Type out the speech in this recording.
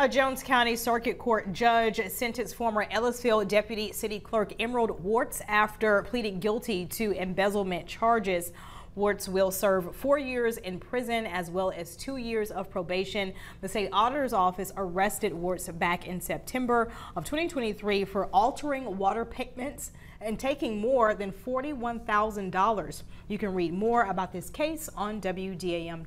A Jones County Circuit Court judge sentenced former Ellisville Deputy City Clerk Emerald Watts after pleading guilty to embezzlement charges. Watts will serve four years in prison as well as two years of probation. The state auditor's office arrested Watts back in September of 2023 for altering water payments and taking more than $41,000. You can read more about this case on WDAM.